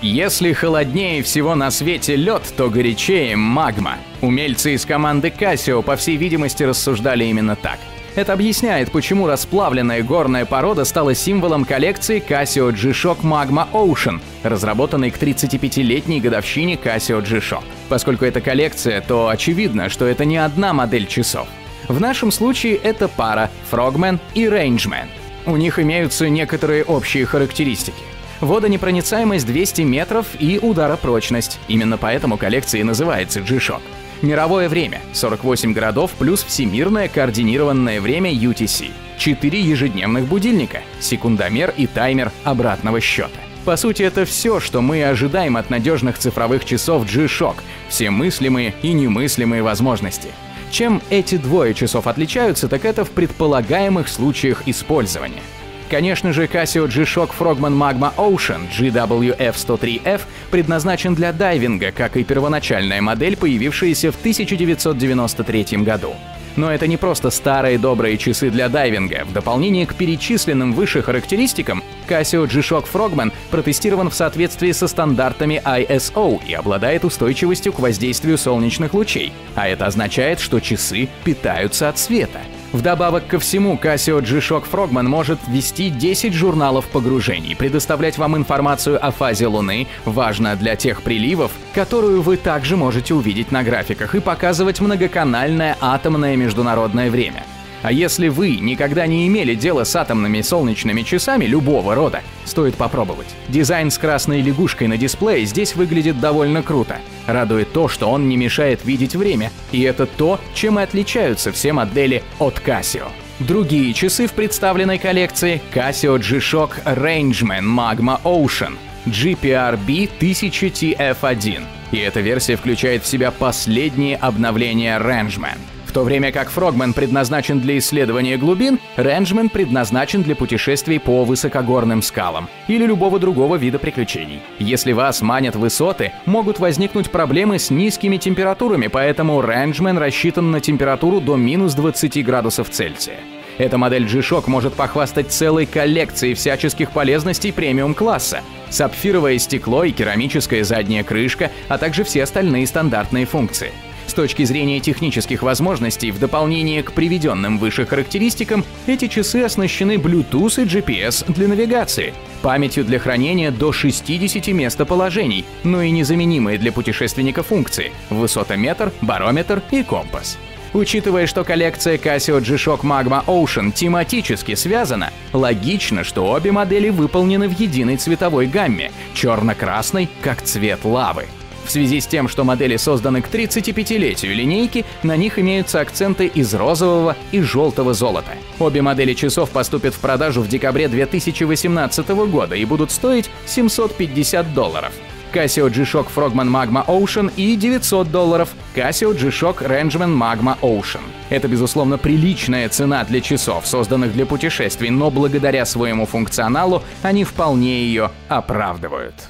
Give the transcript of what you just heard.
Если холоднее всего на свете лед, то горячее магма. Умельцы из команды Casio, по всей видимости, рассуждали именно так. Это объясняет, почему расплавленная горная порода стала символом коллекции Casio G-Shock Magma Ocean, разработанной к 35-летней годовщине Casio G-Shock. Поскольку это коллекция, то очевидно, что это не одна модель часов. В нашем случае это пара Frogman и Rangeman. У них имеются некоторые общие характеристики. Водонепроницаемость 200 метров и ударопрочность. Именно поэтому коллекция и называется G-Shock. Мировое время — 48 городов плюс всемирное координированное время UTC. 4 ежедневных будильника, секундомер и таймер обратного счета. По сути, это все, что мы ожидаем от надежных цифровых часов G-Shock, все мыслимые и немыслимые возможности. Чем эти двое часов отличаются, так это в предполагаемых случаях использования. Конечно же, Casio G-Shock Frogman Magma Ocean GWF-103F предназначен для дайвинга, как и первоначальная модель, появившаяся в 1993 году. Но это не просто старые добрые часы для дайвинга. В дополнение к перечисленным выше характеристикам, Casio G-Shock Frogman протестирован в соответствии со стандартами ISO и обладает устойчивостью к воздействию солнечных лучей. А это означает, что часы питаются от света. Вдобавок ко всему, Casio G-Shock Frogman может вести 10 журналов погружений, предоставлять вам информацию о фазе Луны, важно для тех приливов, которую вы также можете увидеть на графиках, и показывать многоканальное атомное международное время. А если вы никогда не имели дела с атомными солнечными часами любого рода, стоит попробовать. Дизайн с красной лягушкой на дисплее здесь выглядит довольно круто. Радует то, что он не мешает видеть время, и это то, чем и отличаются все модели от Casio. Другие часы в представленной коллекции Casio G-Shock Rangeman Magma Ocean GPRB 1000TF1. И эта версия включает в себя последние обновления Rangeman. То время как Фрогмен предназначен для исследования глубин, Рэнджмен предназначен для путешествий по высокогорным скалам или любого другого вида приключений. Если вас манят высоты, могут возникнуть проблемы с низкими температурами, поэтому Рэнджмен рассчитан на температуру до минус 20 градусов Цельсия. Эта модель G-Shock может похвастать целой коллекцией всяческих полезностей премиум-класса. Сапфировое стекло и керамическая задняя крышка, а также все остальные стандартные функции – с точки зрения технических возможностей, в дополнение к приведенным выше характеристикам, эти часы оснащены Bluetooth и GPS для навигации, памятью для хранения до 60 местоположений, но и незаменимые для путешественника функции — высотометр, барометр и компас. Учитывая, что коллекция Casio G-Shock Magma Ocean тематически связана, логично, что обе модели выполнены в единой цветовой гамме — черно-красной, как цвет лавы. В связи с тем, что модели созданы к 35-летию линейки, на них имеются акценты из розового и желтого золота. Обе модели часов поступят в продажу в декабре 2018 года и будут стоить 750 долларов. Casio G-Shock Frogman Magma Ocean и 900 долларов Casio G-Shock Rangeman Magma Ocean. Это, безусловно, приличная цена для часов, созданных для путешествий, но благодаря своему функционалу они вполне ее оправдывают.